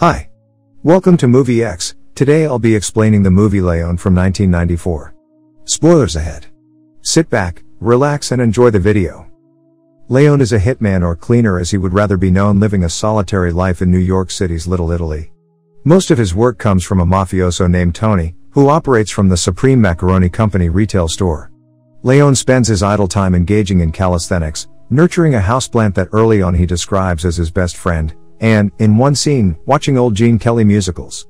Hi. Welcome to Movie X. Today I'll be explaining the movie Leon from 1994. Spoilers ahead. Sit back, relax and enjoy the video. Leon is a hitman or cleaner as he would rather be known living a solitary life in New York City's Little Italy. Most of his work comes from a mafioso named Tony, who operates from the Supreme Macaroni Company retail store. Leon spends his idle time engaging in calisthenics, nurturing a houseplant that early on he describes as his best friend, and, in one scene, watching old Gene Kelly musicals.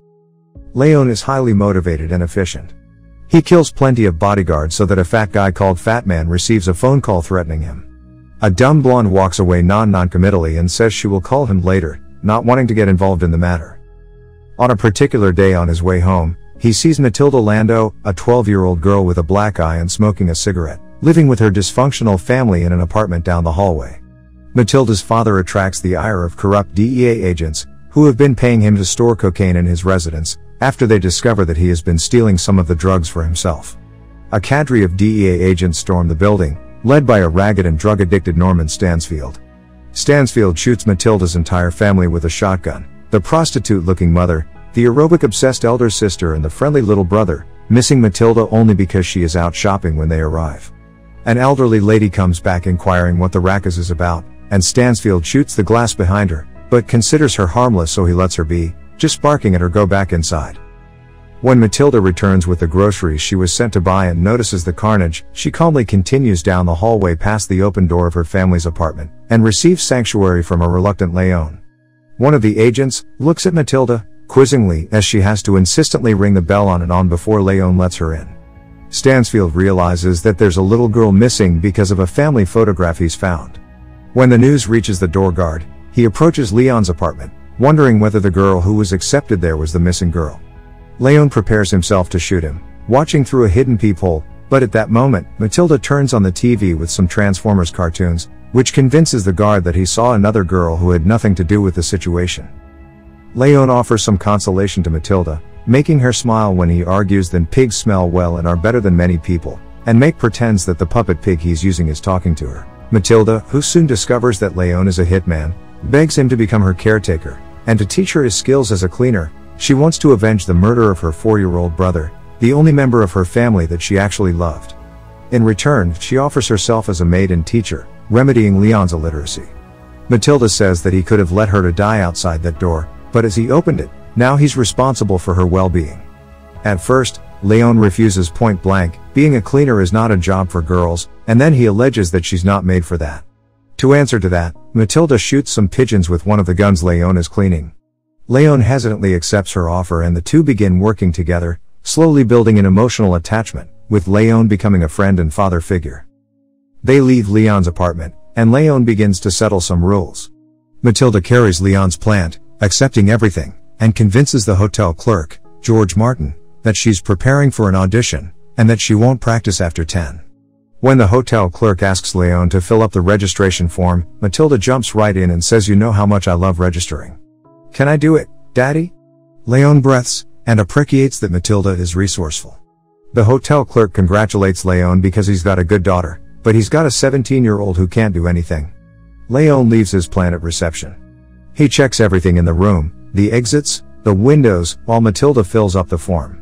Leon is highly motivated and efficient. He kills plenty of bodyguards so that a fat guy called Fat Man receives a phone call threatening him. A dumb blonde walks away non-noncommittally and says she will call him later, not wanting to get involved in the matter. On a particular day on his way home, he sees Mathilda Lando, a 12-year-old girl with a black eye and smoking a cigarette, living with her dysfunctional family in an apartment down the hallway. Mathilda's father attracts the ire of corrupt DEA agents, who have been paying him to store cocaine in his residence, after they discover that he has been stealing some of the drugs for himself. A cadre of DEA agents storm the building, led by a ragged and drug-addicted Norman Stansfield. Stansfield shoots Mathilda's entire family with a shotgun, the prostitute-looking mother, the aerobic-obsessed elder sister and the friendly little brother, missing Mathilda only because she is out shopping when they arrive. An elderly lady comes back inquiring what the racket is about, and Stansfield shoots the glass behind her, but considers her harmless so he lets her be, just barking at her go back inside. When Mathilda returns with the groceries she was sent to buy and notices the carnage, she calmly continues down the hallway past the open door of her family's apartment, and receives sanctuary from a reluctant Leon. One of the agents, looks at Mathilda, quizzingly, as she has to insistently ring the bell on and on before Leon lets her in. Stansfield realizes that there's a little girl missing because of a family photograph he's found. When the news reaches the door guard, he approaches Leon's apartment, wondering whether the girl who was accepted there was the missing girl. Leon prepares himself to shoot him, watching through a hidden peephole, but at that moment, Mathilda turns on the TV with some Transformers cartoons, which convinces the guard that he saw another girl who had nothing to do with the situation. Leon offers some consolation to Mathilda, making her smile when he argues that pigs smell well and are better than many people, and make pretends that the puppet pig he's using is talking to her. Mathilda, who soon discovers that Leon is a hitman, begs him to become her caretaker, and to teach her his skills as a cleaner. She wants to avenge the murder of her four-year-old brother, the only member of her family that she actually loved. In return, she offers herself as a maid and teacher, remedying Leon's illiteracy. Mathilda says that he could have let her to die outside that door, but as he opened it, now he's responsible for her well-being. At first, Leon refuses point blank, being a cleaner is not a job for girls, and then he alleges that she's not made for that. To answer to that, Mathilda shoots some pigeons with one of the guns Leon is cleaning. Leon hesitantly accepts her offer and the two begin working together, slowly building an emotional attachment, with Leon becoming a friend and father figure. They leave Leon's apartment, and Leon begins to settle some rules. Mathilda carries Leon's plant, accepting everything, and convinces the hotel clerk, George Martin, that she's preparing for an audition, and that she won't practice after 10. When the hotel clerk asks Leon to fill up the registration form, Mathilda jumps right in and says you know how much I love registering. Can I do it, daddy? Leon breaths, and appreciates that Mathilda is resourceful. The hotel clerk congratulates Leon because he's got a good daughter, but he's got a 17 year old who can't do anything. Leon leaves his plan at reception. He checks everything in the room, the exits, the windows, while Mathilda fills up the form.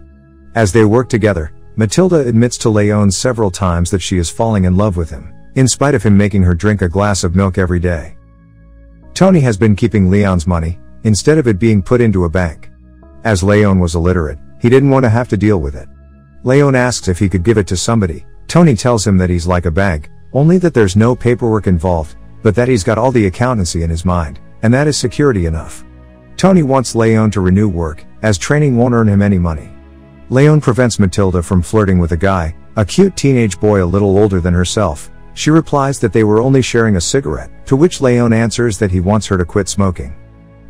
As they work together, Mathilda admits to Leon several times that she is falling in love with him, in spite of him making her drink a glass of milk every day. Tony has been keeping Leon's money, instead of it being put into a bank. As Leon was illiterate, he didn't want to have to deal with it. Leon asks if he could give it to somebody. Tony tells him that he's like a bank, only that there's no paperwork involved, but that he's got all the accountancy in his mind, and that is security enough. Tony wants Leon to renew work, as training won't earn him any money. Leon prevents Mathilda from flirting with a guy, a cute teenage boy a little older than herself. She replies that they were only sharing a cigarette, to which Leon answers that he wants her to quit smoking.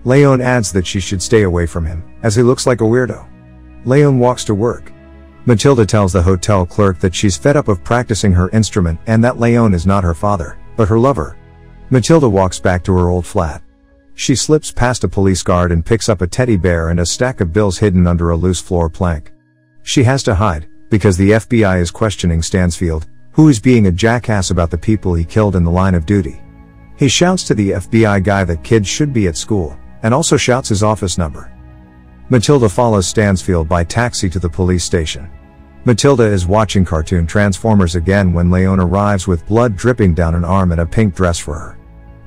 Leon adds that she should stay away from him, as he looks like a weirdo. Leon walks to work. Mathilda tells the hotel clerk that she's fed up of practicing her instrument and that Leon is not her father, but her lover. Mathilda walks back to her old flat. She slips past a police guard and picks up a teddy bear and a stack of bills hidden under a loose floor plank. She has to hide, because the FBI is questioning Stansfield, who is being a jackass about the people he killed in the line of duty. He shouts to the FBI guy that kids should be at school, and also shouts his office number. Mathilda follows Stansfield by taxi to the police station. Mathilda is watching cartoon Transformers again when Leon arrives with blood dripping down an arm and a pink dress for her.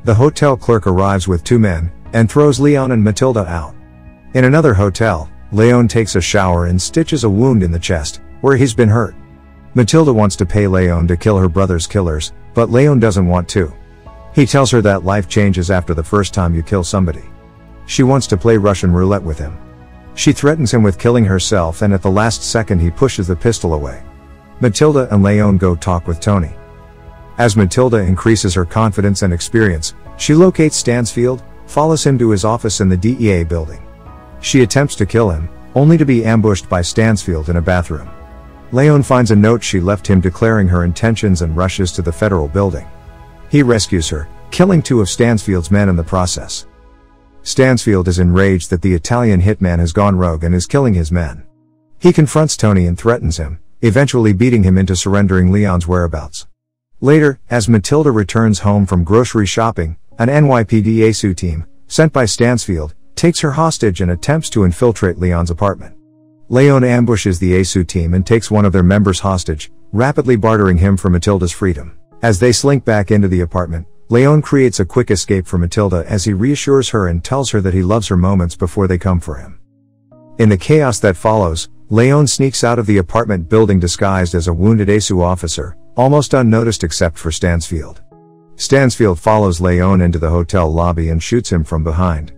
The hotel clerk arrives with two men, and throws Leon and Mathilda out. In another hotel, Leon takes a shower and stitches a wound in the chest, where he's been hurt. Mathilda wants to pay Leon to kill her brother's killers, but Leon doesn't want to. He tells her that life changes after the first time you kill somebody. She wants to play Russian roulette with him. She threatens him with killing herself and at the last second he pushes the pistol away. Mathilda and Leon go talk with Tony. As Mathilda increases her confidence and experience, she locates Stansfield, follows him to his office in the DEA building. She attempts to kill him, only to be ambushed by Stansfield in a bathroom. Leon finds a note she left him declaring her intentions and rushes to the federal building. He rescues her, killing two of Stansfield's men in the process. Stansfield is enraged that the Italian hitman has gone rogue and is killing his men. He confronts Tony and threatens him, eventually beating him into surrendering Leon's whereabouts. Later, as Mathilda returns home from grocery shopping, an NYPD ASU team, sent by Stansfield, takes her hostage and attempts to infiltrate Leon's apartment. Leon ambushes the ASU team and takes one of their members hostage, rapidly bartering him for Mathilda's freedom. As they slink back into the apartment, Leon creates a quick escape for Mathilda as he reassures her and tells her that he loves her moments before they come for him. In the chaos that follows, Leon sneaks out of the apartment building disguised as a wounded ASU officer, almost unnoticed except for Stansfield. Stansfield follows Leon into the hotel lobby and shoots him from behind.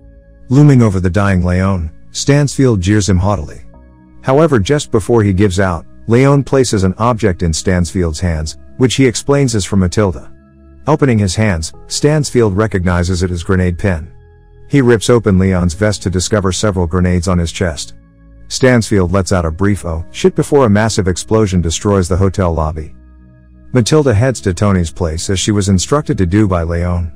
Looming over the dying Leon, Stansfield jeers him haughtily. However, just before he gives out, Leon places an object in Stansfield's hands, which he explains is from Mathilda. Opening his hands, Stansfield recognizes it as grenade pin. He rips open Leon's vest to discover several grenades on his chest. Stansfield lets out a brief oh shit before a massive explosion destroys the hotel lobby. Mathilda heads to Tony's place as she was instructed to do by Leon.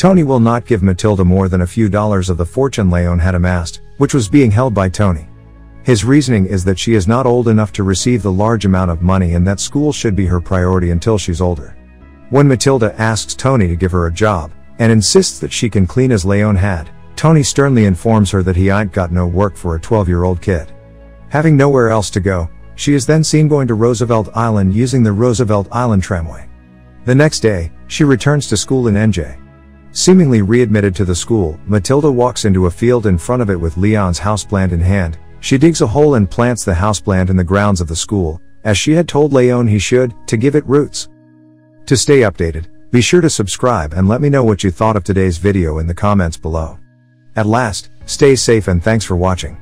Tony will not give Mathilda more than a few dollars of the fortune Leon had amassed, which was being held by Tony. His reasoning is that she is not old enough to receive the large amount of money and that school should be her priority until she's older. When Mathilda asks Tony to give her a job, and insists that she can clean as Leon had, Tony sternly informs her that he ain't got no work for a 12 year old kid. Having nowhere else to go, she is then seen going to Roosevelt Island using the Roosevelt Island tramway. The next day, she returns to school in NJ. Seemingly readmitted to the school, Mathilda walks into a field in front of it with Leon's houseplant in hand. She digs a hole and plants the houseplant in the grounds of the school, as she had told Leon he should, to give it roots. To stay updated, be sure to subscribe and let me know what you thought of today's video in the comments below. At last, stay safe and thanks for watching.